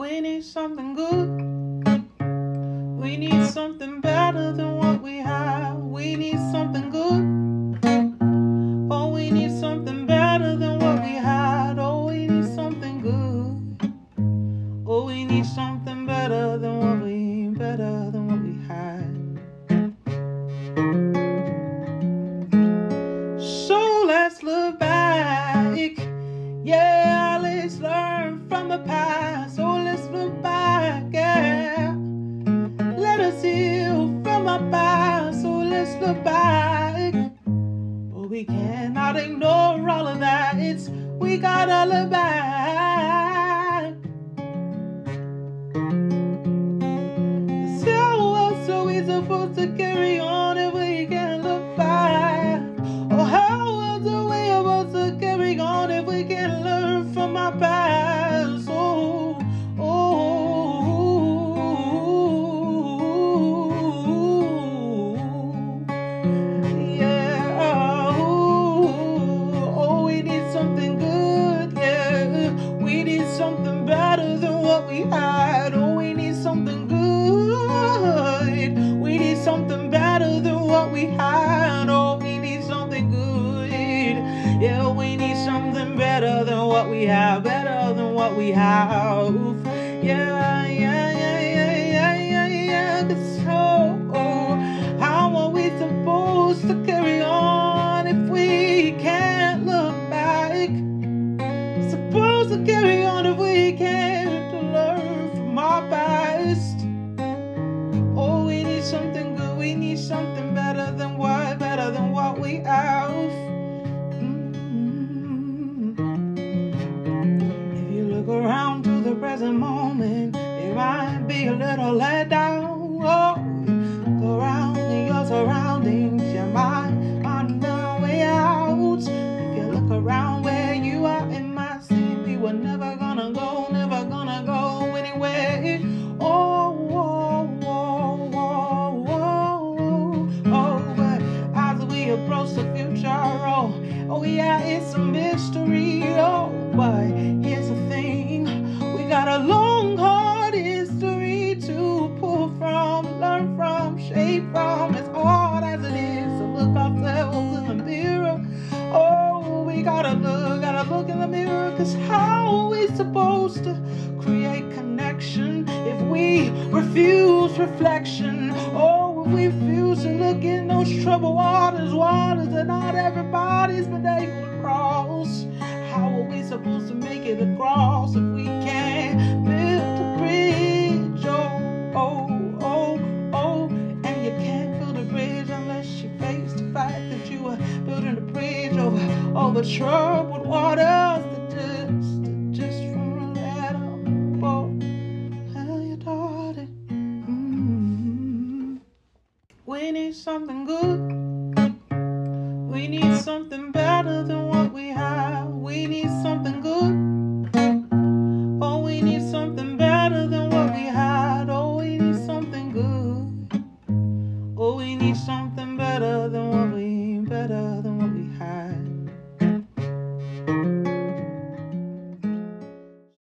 We need something good. We need something better than what we have. We need something good. Oh, we need something better than what we had. Oh, we need something good. Oh, we need something better than what we better than what we had. So let's look back. Yeah, let's learn from the past. We gotta look back. So are we supposed to carry on what we have. Better than what we have. Yeah, yeah, yeah, yeah, yeah, yeah, yeah. 'Cause so, oh, how are we supposed to carry on if we can't look back? Supposed to carry on if we can't learn from our past. Oh, we need something good. We need something better than what, better than what we have. Present moment, it might be a little let down. Oh, around your surroundings, you might find a way out. If you look around where you are, it might seem we were never gonna go, never gonna go anywhere. Oh, oh, oh, oh, oh, oh, but as we approach the future, oh, oh yeah, it's a mystery. Oh, look, gotta look in the mirror, cause how are we supposed to create connection if we refuse reflection? Oh, if we refuse to look in those troubled waters, waters that not everybody's been able to cross. How are we supposed to make it across if we all the troubled waters the just, just from a little boat. hell you daughter mm-hmm. we need something good. We need something better than what we have. We need something good. Oh, we need something.